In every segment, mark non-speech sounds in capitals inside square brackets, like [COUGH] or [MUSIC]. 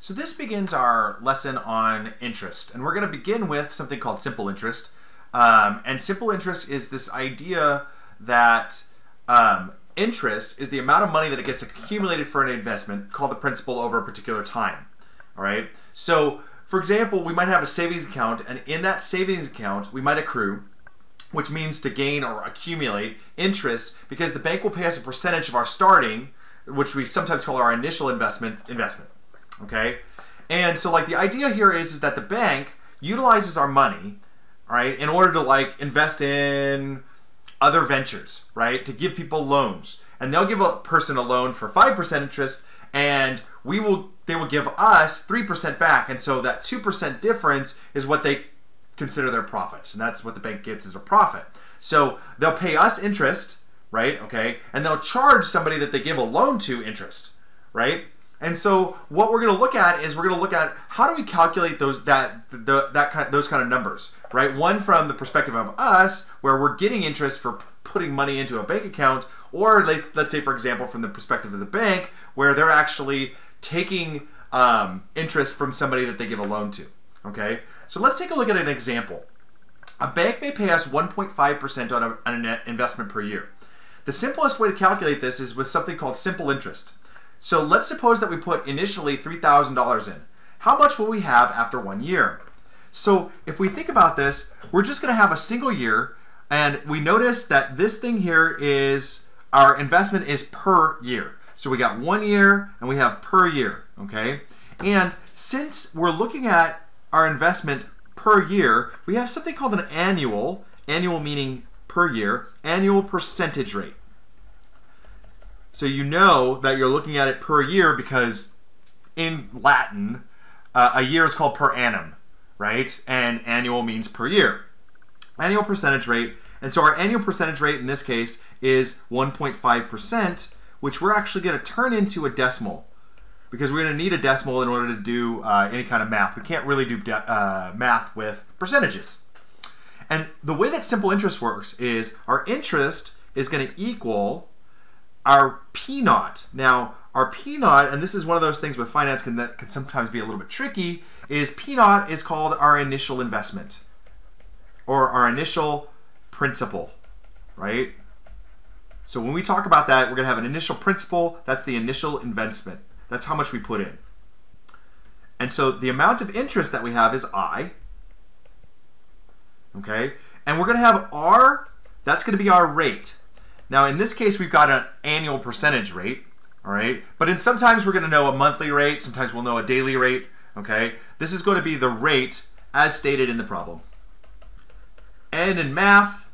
So this begins our lesson on interest, and we're going to begin with something called simple interest. Um, and simple interest is this idea that um, interest is the amount of money that it gets accumulated for an investment called the principal over a particular time. All right. So, for example, we might have a savings account, and in that savings account, we might accrue, which means to gain or accumulate interest, because the bank will pay us a percentage of our starting, which we sometimes call our initial investment investment. Okay. And so, like, the idea here is is that the bank utilizes our money, right, in order to like invest in other ventures, right? To give people loans. And they'll give a person a loan for 5% interest and we will they will give us 3% back. And so that 2% difference is what they consider their profit. And that's what the bank gets as a profit. So they'll pay us interest, right? Okay? And they'll charge somebody that they give a loan to interest, right? And so what we're going to look at is we're going to look at how do we calculate those that the, that kind those kind of numbers, right? One from the perspective of us, where we're getting interest for putting money into a bank account, or let's say, for example, from the perspective of the bank, where they're actually taking um, interest from somebody that they give a loan to. Okay, so let's take a look at an example. A bank may pay us 1.5% on, on a net investment per year. The simplest way to calculate this is with something called simple interest. So let's suppose that we put initially $3,000 in. How much will we have after one year? So if we think about this, we're just going to have a single year, and we notice that this thing here is our investment is per year. So we got one year and we have per year, okay? And since we're looking at our investment per year, we have something called an annual, annual meaning per year, annual percentage rate. So you know that you're looking at it per year because in Latin, uh, a year is called per annum, right? And annual means per year. Annual percentage rate. And so our annual percentage rate in this case is 1.5%, which we're actually going to turn into a decimal because we're going to need a decimal in order to do uh, any kind of math. We can't really do uh, math with percentages. And the way that simple interest works is our interest is going to equal our P naught. Now, our P naught, and this is one of those things with finance can, that can sometimes be a little bit tricky, is P naught is called our initial investment or our initial principal, right? So when we talk about that, we're going to have an initial principal. That's the initial investment. That's how much we put in. And so the amount of interest that we have is I. Okay? And we're going to have R, that's going to be our rate. Now, in this case, we've got an annual percentage rate, all right? But in sometimes we're going to know a monthly rate, sometimes we'll know a daily rate, okay? This is going to be the rate as stated in the problem. And in math,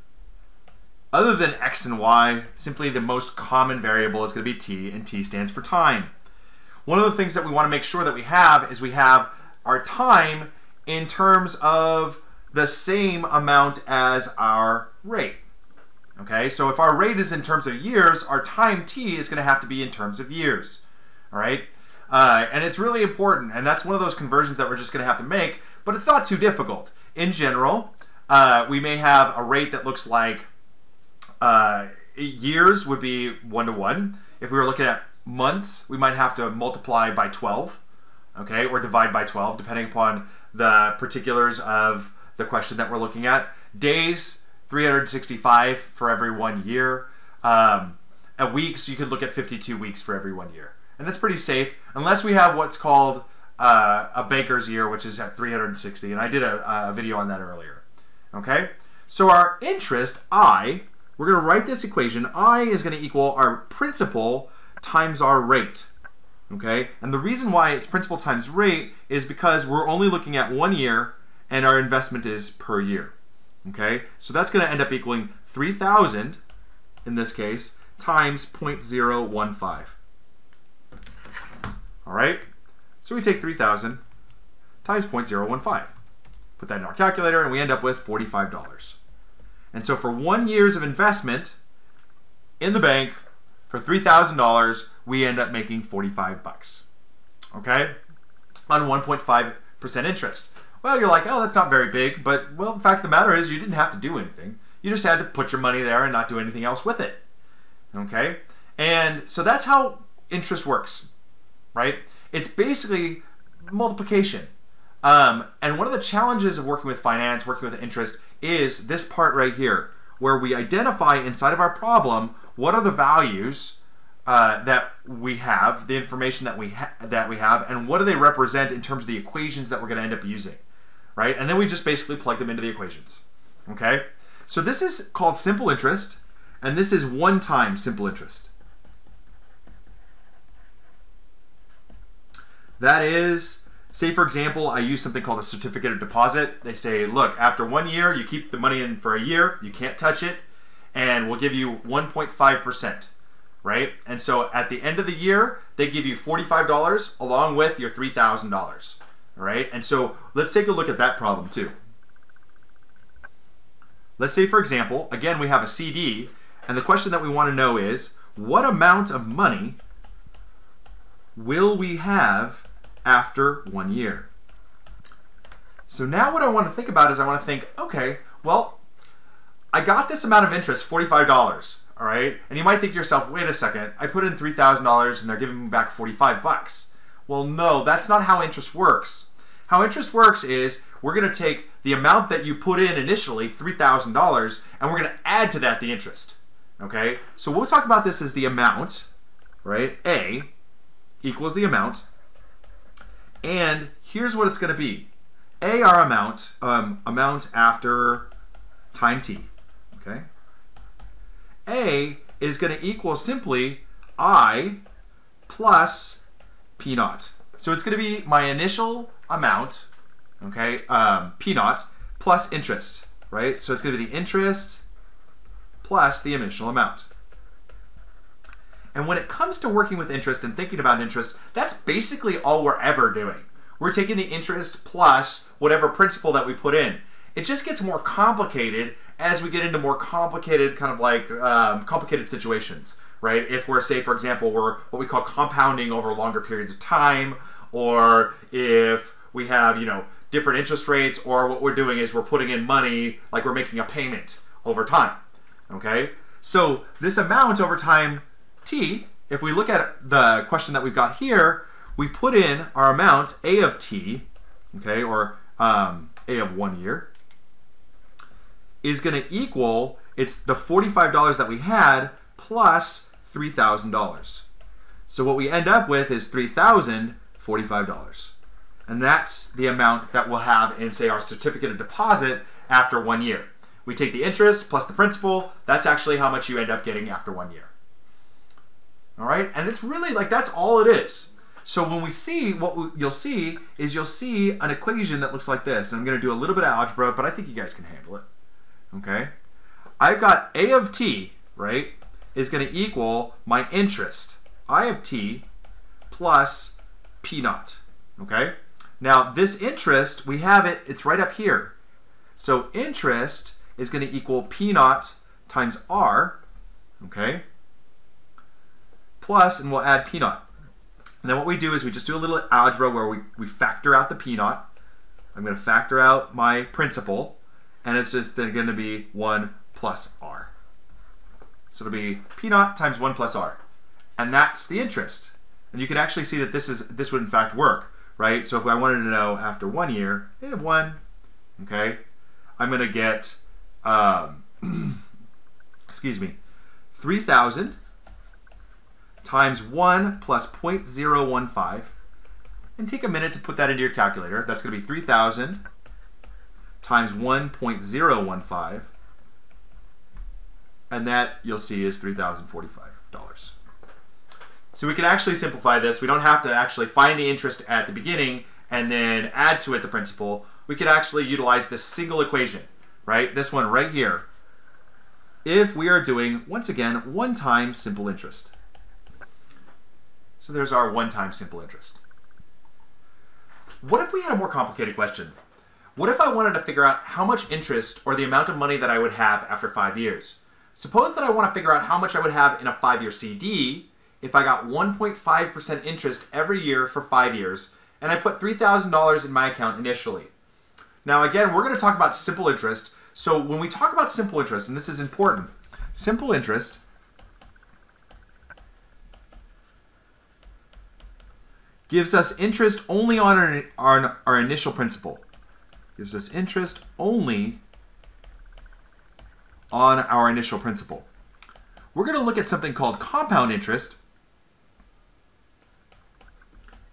other than x and y, simply the most common variable is going to be t, and t stands for time. One of the things that we want to make sure that we have is we have our time in terms of the same amount as our rate. Okay, so if our rate is in terms of years, our time t is going to have to be in terms of years. All right, uh, and it's really important, and that's one of those conversions that we're just going to have to make, but it's not too difficult. In general, uh, we may have a rate that looks like uh, years would be one to one. If we were looking at months, we might have to multiply by 12, okay, or divide by 12, depending upon the particulars of the question that we're looking at. Days, 365 for every one year. Um, at weeks, you could look at 52 weeks for every one year. And that's pretty safe, unless we have what's called uh, a banker's year, which is at 360. And I did a, a video on that earlier. Okay? So our interest, I, we're going to write this equation. I is going to equal our principal times our rate. Okay? And the reason why it's principal times rate is because we're only looking at one year and our investment is per year. Okay, so that's going to end up equaling 3,000 in this case times 0.015. All right, so we take 3,000 times 0.015. Put that in our calculator and we end up with $45. And so for one year's of investment in the bank for $3,000, we end up making 45 bucks. Okay? On 1.5% interest. Well, you're like, oh, that's not very big, but well, the fact of the matter is you didn't have to do anything. You just had to put your money there and not do anything else with it. Okay? And so that's how interest works, right? It's basically multiplication. Um, and one of the challenges of working with finance, working with interest, is this part right here, where we identify inside of our problem what are the values uh, that we have, the information that we ha- that we have, and what do they represent in terms of the equations that we're going to end up using, right? And then we just basically plug them into the equations. Okay, so this is called simple interest, and this is one-time simple interest. That is, say for example, I use something called a certificate of deposit. They say, look, after one year, you keep the money in for a year, you can't touch it, and we'll give you 1.5%, right? And so at the end of the year, they give you $45 along with your $3,000, right? And so let's take a look at that problem too. Let's say, for example, again, we have a CD, and the question that we want to know is, what amount of money will we have after one year? So now what I want to think about is I want to think, okay, well, I got this amount of interest, $45, all right? And you might think to yourself, wait a second, I put in $3,000 and they're giving me back 45 bucks. Well, no, that's not how interest works. How interest works is we're going to take the amount that you put in initially, $3,000, and we're going to add to that the interest. Okay? So we'll talk about this as the amount, right? A equals the amount. And here's what it's going to be. A, our amount, um, amount after time t. Okay? A is going to equal simply I plus P naught. So it's going to be my initial amount, okay, um, P naught, plus interest, right? So it's going to be the interest plus the initial amount. And when it comes to working with interest and thinking about interest, that's basically all we're ever doing. We're taking the interest plus whatever principal that we put in. It just gets more complicated as we get into more complicated, kind of like um, complicated situations, right? If we're, say, for example, we're what we call compounding over longer periods of time, or if we have, you know, different interest rates, or what we're doing is we're putting in money, like we're making a payment over time, okay? So this amount over time t, if we look at the question that we've got here, we put in our amount, a of t, okay, or um, a of one year, is going to equal, it's the $45 that we had plus $3,000. So what we end up with is $3,045. And that's the amount that we'll have in, say, our certificate of deposit after one year. We take the interest plus the principal, that's actually how much you end up getting after one year. All right, and it's really like that's all it is. So when we see what we, you'll see is you'll see an equation that looks like this. And I'm going to do a little bit of algebra, but I think you guys can handle it. Okay, I've got a of t right is going to equal my interest i of t plus p naught. Okay, now this interest we have it. It's right up here. So interest is going to equal p naught times r. Okay plus, and we'll add p naught. And then what we do is we just do a little algebra where we, we factor out the p naught. I'm going to factor out my principal, and it's just then going to be 1 plus r. So it'll be p naught times 1 plus r. And that's the interest. And you can actually see that this is this would in fact work, right? So if I wanted to know after one year, I have 1, okay, I'm to get, um, [CLEARS THROAT] excuse me, 3,000 times 1 plus 0.015. And take a minute to put that into your calculator. That's to be 3,000 times 1.015. And that, you'll see, is $3,045. So we can actually simplify this. We don't have to actually find the interest at the beginning and then add to it the principal. We could actually utilize this single equation, right? This one right here. If we are doing, once again, one-time simple interest. So there's our one-time simple interest. What if we had a more complicated question? What if I wanted to figure out how much interest or the amount of money that I would have after five years? Suppose that I want to figure out how much I would have in a five-year CD if I got 1.5% interest every year for five years, and I put $3,000 in my account initially. Now again, we're going to talk about simple interest. So when we talk about simple interest, and this is important, simple interest gives us interest only on our, our, our initial principal. Gives us interest only on our initial principal. We're going to look at something called compound interest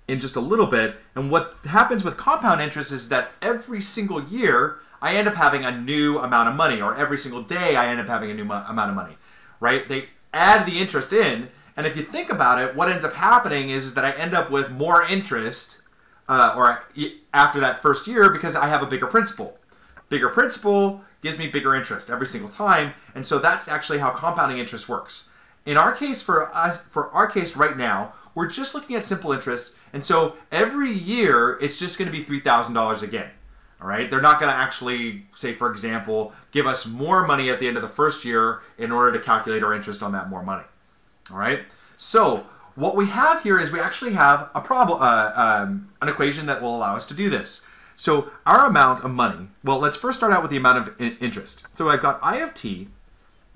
in just a little bit. And what happens with compound interest is that every single year I end up having a new amount of money, or every single day I end up having a new amount of money, right? They add the interest in, and if you think about it, what ends up happening is, is that I end up with more interest, uh, or after that first year, because I have a bigger principal. Bigger principal gives me bigger interest every single time, and so that's actually how compounding interest works. In our case, for us, for our case right now, we're just looking at simple interest, and so every year it's just going to be three thousand dollars again. All right, they're not going to actually say, for example, give us more money at the end of the first year in order to calculate our interest on that more money. All right, so what we have here is we actually have a problem, uh, um, an equation that will allow us to do this. So our amount of money, well, let's first start out with the amount of interest. So I've got I of t,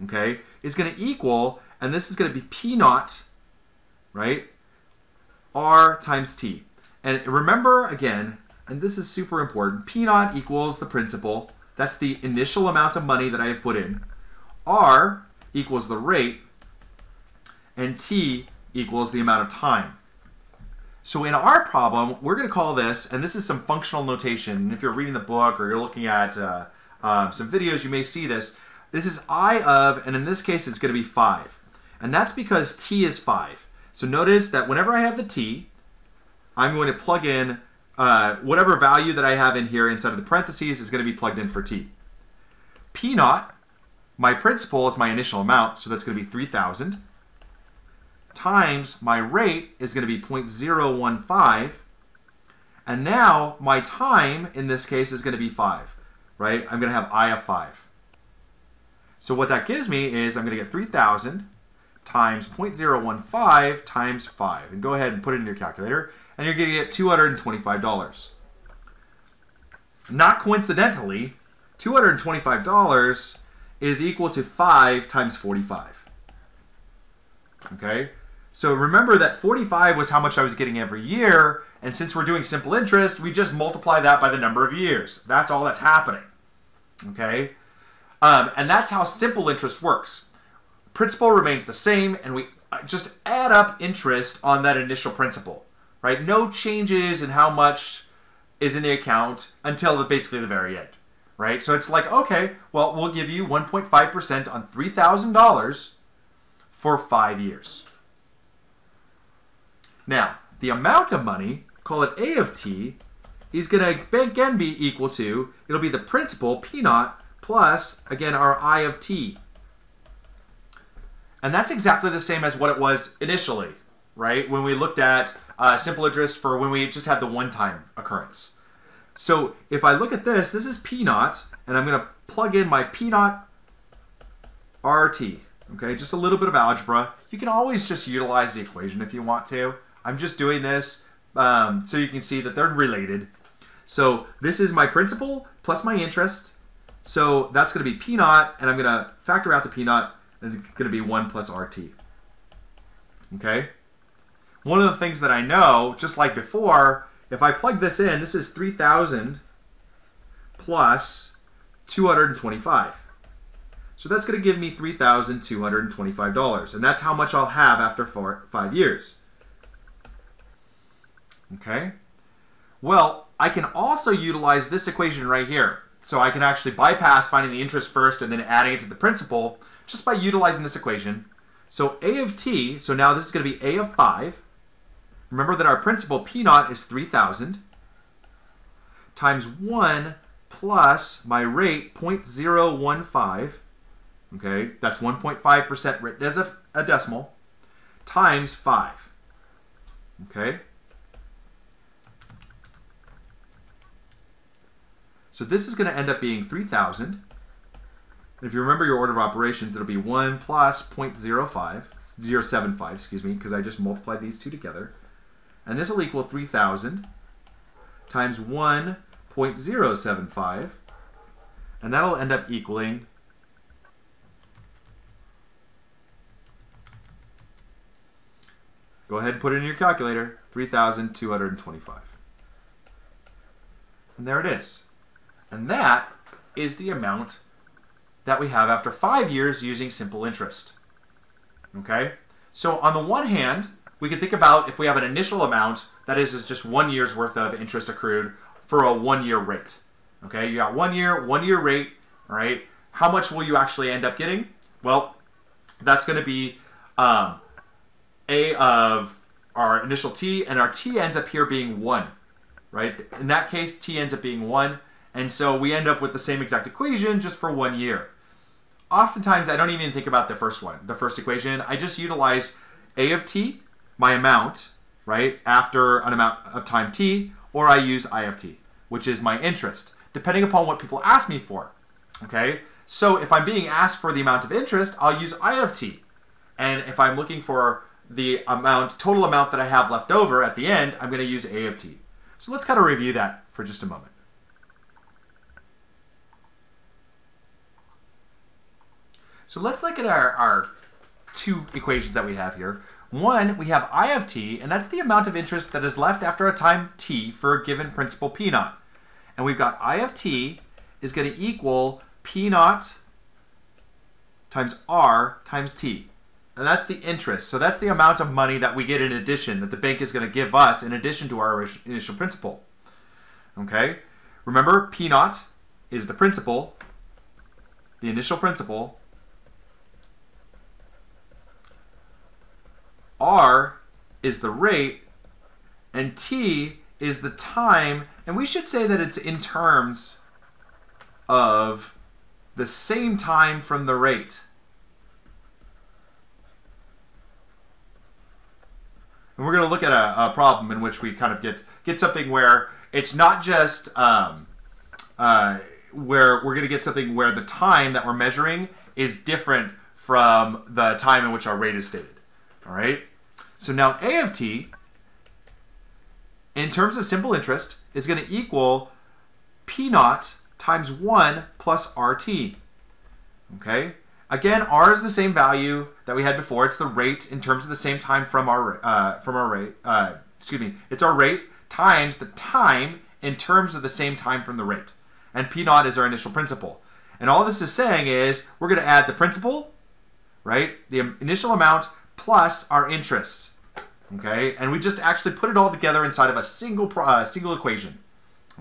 okay, is going to equal, and this is going to be P naught, right, R times T. And remember, again, and this is super important, P naught equals the principal. That's the initial amount of money that I have put in. R equals the rate, and T equals the amount of time. So in our problem, we're going to call this, and this is some functional notation. And if you're reading the book or you're looking at uh, um, some videos, you may see this. This is I of, and in this case, it's going to be 5. And that's because t is 5. So notice that whenever I have the t, I'm going to plug in uh, whatever value that I have in here inside of the parentheses is going to be plugged in for t. P naught, my principal is my initial amount, so that's going to be 3,000 times my rate is going to be 0.015. And now my time in this case is going to be 5, right? I'm going to have I of 5. So what that gives me is I'm going to get 3,000 times 0.015 times 5. And go ahead and put it in your calculator, and you're going to get $225. Not coincidentally, $225 is equal to 5 times 45. Okay? So remember that 45 was how much I was getting every year, and since we're doing simple interest, we just multiply that by the number of years. That's all that's happening. Okay? Um, and that's how simple interest works. Principal remains the same, and we uh, just add up interest on that initial principal, right? No changes in how much is in the account until the, basically the very end, right? So it's like, okay, well, we'll give you 1.5% on $3,000 for five years. Now, the amount of money, call it A of t, is going to again be equal to, it'll be the principal, P naught, plus, again, our I of t. And that's exactly the same as what it was initially, right? When we looked at uh, simple interest for when we just had the one-time occurrence. So if I look at this, this is P naught, and I'm going to plug in my P naught RT. Okay, just a little bit of algebra. You can always just utilize the equation if you want to. I'm just doing this um, so you can see that they're related. So this is my principal plus my interest. So that's going to be P naught, and I'm going to factor out the P naught, and it's going to be 1 plus RT. Okay? One of the things that I know, just like before, if I plug this in, this is 3,000 plus 225. So that's going to give me $3,225. And that's how much I'll have after four, five years. Okay? Well, I can also utilize this equation right here. So I can actually bypass finding the interest first and then adding it to the principal just by utilizing this equation. So a of t, so now this is going to be a of 5. Remember that our principal p naught is 3,000 times 1 plus my rate 0.015. Okay, that's 1.5% written as a, a decimal times 5. Okay? So this is going to end up being 3,000. If you remember your order of operations, it'll be 1 plus 0.05, 0.75, excuse me, because I just multiplied these two together. And this will equal 3,000 times 1.075, and that'll end up equaling Go ahead and put it in your calculator 3,225. And there it is. And that is the amount that we have after five years using simple interest. Okay? So on the one hand, we can think about if we have an initial amount, that is, is just one year's worth of interest accrued for a one year rate. Okay, you got one year, one year rate, right? How much will you actually end up getting? Well, that's going to be um, A of our initial t, and our t ends up here being 1, right? In that case, t ends up being 1, and so we end up with the same exact equation just for one year. Oftentimes, I don't even think about the first one, the first equation. I just utilize a of t, my amount, right, after an amount of time t, or I use I of t, which is my interest, depending upon what people ask me for, okay? So if I'm being asked for the amount of interest, I'll use I of t. And if I'm looking for the amount, total amount that I have left over at the end, I'm going to use A of t. So let's kind of review that for just a moment. So let's look at our, our two equations that we have here. One, we have I of t, and that's the amount of interest that is left after a time t for a given principal p naught. And we've got I of t is going to equal p naught times r times t. And that's the interest. So that's the amount of money that we get in addition, that the bank is going to give us in addition to our initial principal. Okay? Remember, P naught is the principal, the initial principal. R is the rate, and T is the time, and we should say that it's in terms of the same time from the rate. And we're going to look at a, a, problem in which we kind of get get something where it's not just um, uh, where we're going to get something where the time that we're measuring is different from the time in which our rate is stated. All right. So now A of t, in terms of simple interest, is going to equal P naught times 1 plus RT. Okay? Again, R is the same value that we had before. It's the rate in terms of the same time from our uh, from our rate. Uh, excuse me. It's our rate times the time in terms of the same time from the rate. And P naught is our initial principal. And all this is saying is we're going to add the principal, right? The initial amount plus our interest. Okay? And we just actually put it all together inside of a single uh, single equation.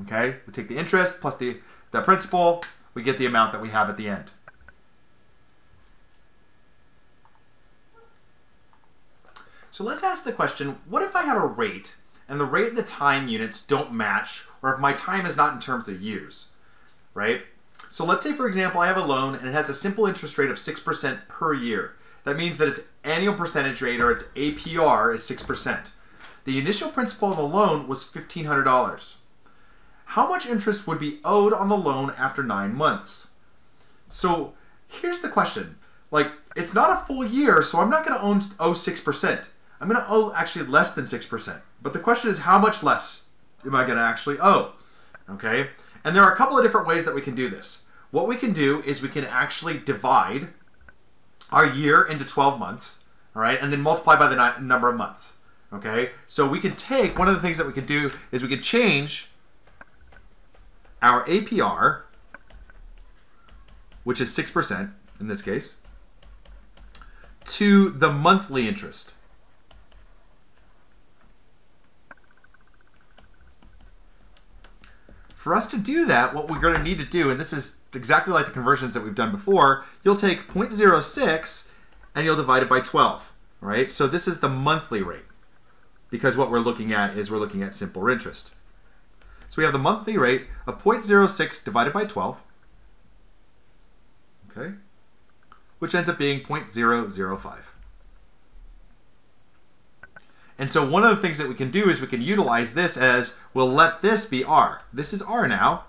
Okay? We take the interest plus the the principal, we get the amount that we have at the end. So let's ask the question, what if I had a rate and the rate and the time units don't match or if my time is not in terms of years, right? So let's say, for example, I have a loan and it has a simple interest rate of 6% per year. That means that its annual percentage rate or its APR is 6%. The initial principal of the loan was $1,500. How much interest would be owed on the loan after nine months? So here's the question. Like, it's not a full year, so I'm not going to owe 6%. I'm going to owe actually less than 6%. But the question is, how much less am I going to actually owe? Okay? And there are a couple of different ways that we can do this. What we can do is we can actually divide our year into 12 months, all right, and then multiply by the number of months. Okay? So we can take, one of the things that we can do is we can change our APR, which is 6% in this case, to the monthly interest. For us to do that, what we're going to need to do, and this is exactly like the conversions that we've done before, you'll take 0.06 and you'll divide it by 12, right? So this is the monthly rate because what we're looking at is we're looking at simple interest. So we have the monthly rate of 0.06 divided by 12, okay, which ends up being 0.005. And so one of the things that we can do is we can utilize this as, we'll let this be R. This is R now.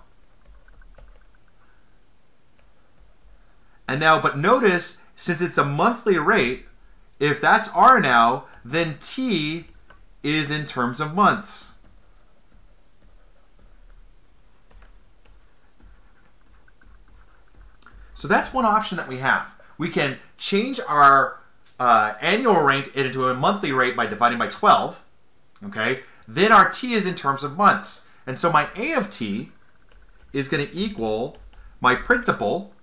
And now, but notice, since it's a monthly rate, if that's R now, then T is in terms of months. So that's one option that we have. We can change our uh, annual rate into a monthly rate by dividing by 12, okay, then our t is in terms of months. And so my a of t is going to equal my principal,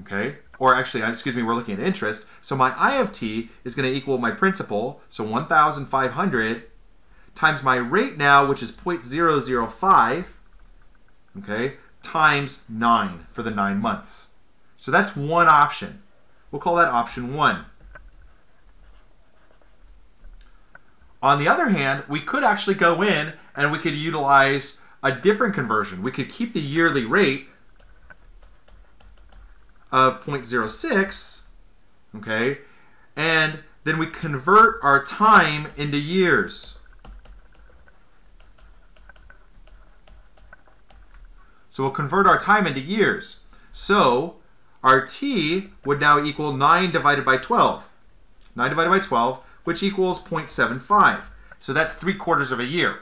okay, or actually, excuse me, we're looking at interest. So my I of t is going to equal my principal, so 1,500 times my rate now, which is 0.005, okay, times 9 for the 9 months. So that's one option. We'll call that option 1. On the other hand, we could actually go in and we could utilize a different conversion. We could keep the yearly rate of 0.06, okay, and then we convert our time into years. So we'll convert our time into years. So our t would now equal 9 divided by 12. 9 divided by 12, which equals 0.75. So that's 3 quarters of a year,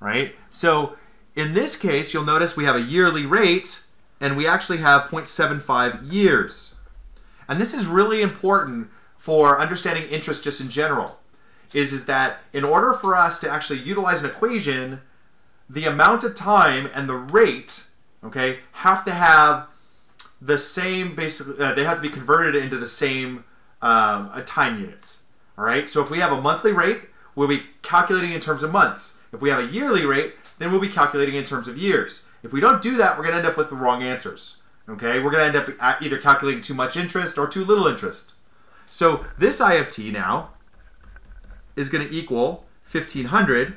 right? So in this case, you'll notice we have a yearly rate, and we actually have 0.75 years. And this is really important for understanding interest just in general, is, is that in order for us to actually utilize an equation, the amount of time and the rate, okay, have to have the same basically. Uh, they have to be converted into the same um, uh, time units. All right. So if we have a monthly rate, we'll be calculating in terms of months. If we have a yearly rate, then we'll be calculating in terms of years. If we don't do that, we're going to end up with the wrong answers. Okay, we're going to end up either calculating too much interest or too little interest. So this I of t now is going to equal 1500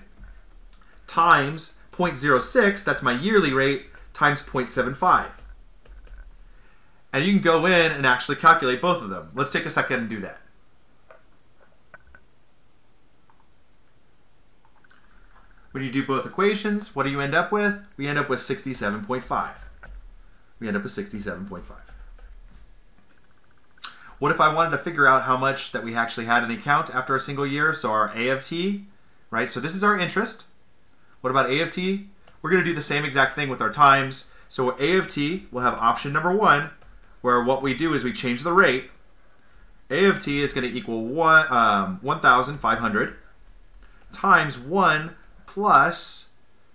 times 0.06, that's my yearly rate, times 0.75. And you can go in and actually calculate both of them. Let's take a second and do that. When you do both equations, what do you end up with? We end up with 67.5. We end up with 67.5. What if I wanted to figure out how much that we actually had in the account after a single year? So our A of t, right? So this is our interest. What about A of t? We're going to do the same exact thing with our times. So A of t, we'll have option number one, where what we do is we change the rate. A of t is going to equal one, um, 1,500 times 1 plus,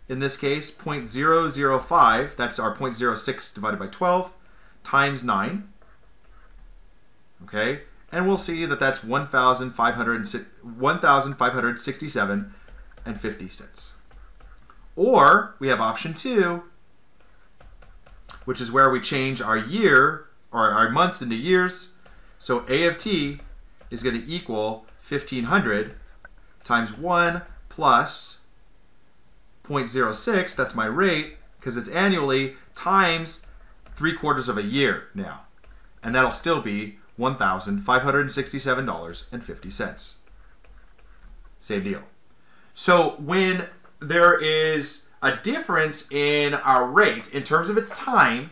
in this case, 0.005, that's our 0.06 divided by 12, times 9. Okay, and we'll see that that's 1,567 and 50 cents. Or we have option 2, which is where we change our year, or our months into years. So A of t is going to equal 1,500 times 1 plus 0.06, that's my rate, because it's annually, times three quarters of a year now. And that'll still be $1,567.50. Same deal. So when there is a difference in our rate in terms of its time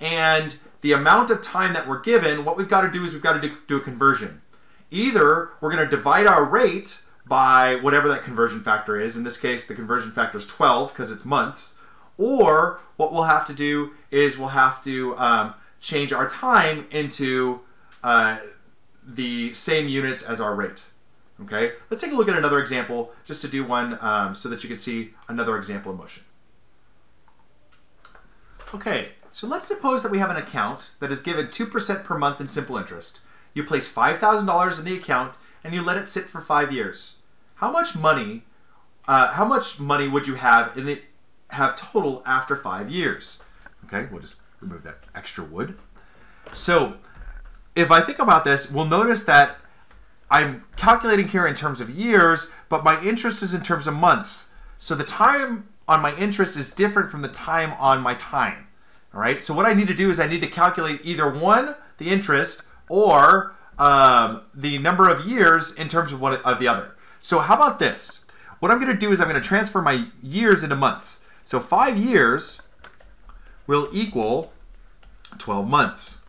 and the amount of time that we're given, what we've got to do is we've got to do, do a conversion. Either we're going to divide our rate by whatever that conversion factor is. In this case, the conversion factor is 12 because it's months. Or what we'll have to do is we'll have to um, change our time into uh, the same units as our rate. Okay, let's take a look at another example just to do one um, so that you can see another example in motion. Okay, so let's suppose that we have an account that is given 2% per month in simple interest. You place $5,000 in the account and you let it sit for five years how much money, uh, how much money would you have in the have total after five years? Okay, we'll just remove that extra wood. So, if I think about this, we'll notice that I'm calculating here in terms of years, but my interest is in terms of months. So the time on my interest is different from the time on my time. All right. So what I need to do is I need to calculate either one, the interest, or um, the number of years in terms of one of the other. So how about this? What I'm going to do is I'm going to transfer my years into months. So five years will equal 12 months.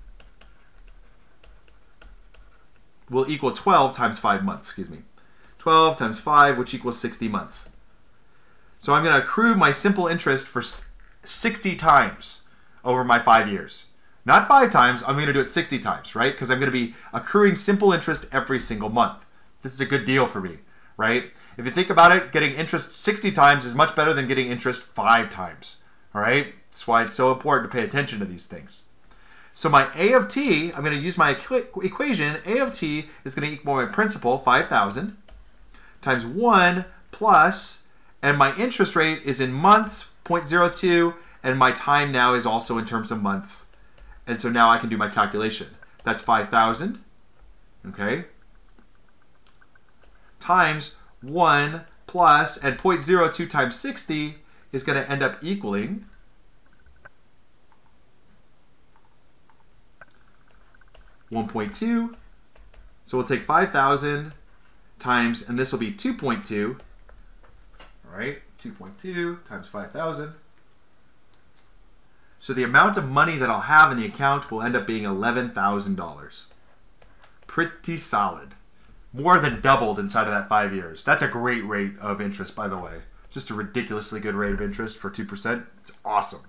Will equal 12 times 5 months, excuse me. 12 times 5, which equals 60 months. So I'm going to accrue my simple interest for 60 times over my five years. Not five times, I'm going to do it 60 times, right? Because I'm going to be accruing simple interest every single month. This is a good deal for me, right? If you think about it, getting interest 60 times is much better than getting interest five times, all right? That's why it's so important to pay attention to these things. So my A of t, I'm going to use my equ equation. A of t is going to equal my principal, 5,000, times 1 plus, and my interest rate is in months, 0.02, and my time now is also in terms of months. And so now I can do my calculation. That's 5,000, okay, times 1 plus, and 0.02 times 60 is going to end up equaling one point two. So we'll take five thousand times, and this will be two point two. All right, two point two times five thousand. So the amount of money that I'll have in the account will end up being eleven thousand dollars. Pretty solid more than doubled inside of that five years. That's a great rate of interest, by the way. Just a ridiculously good rate of interest for 2%. It's awesome.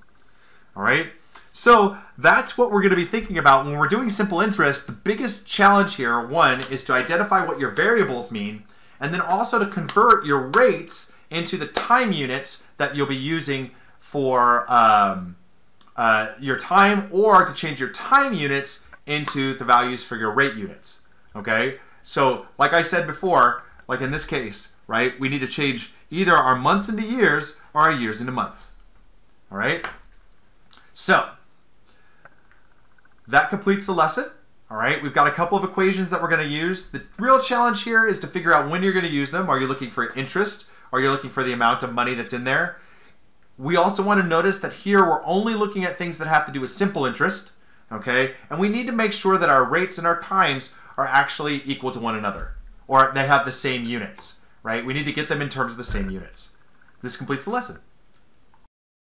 All right. So that's what we're going to be thinking about when we're doing simple interest. The biggest challenge here, one, is to identify what your variables mean, and then also to convert your rates into the time units that you'll be using for um, uh, your time, or to change your time units into the values for your rate units. Okay. So, like I said before, like in this case, right, we need to change either our months into years or our years into months. All right? So, that completes the lesson. All right, we've got a couple of equations that we're going to use. The real challenge here is to figure out when you're going to use them. Are you looking for interest? Are you looking for the amount of money that's in there? We also want to notice that here we're only looking at things that have to do with simple interest, okay? And we need to make sure that our rates and our times are actually equal to one another, or they have the same units, right? We need to get them in terms of the same units. This completes the lesson.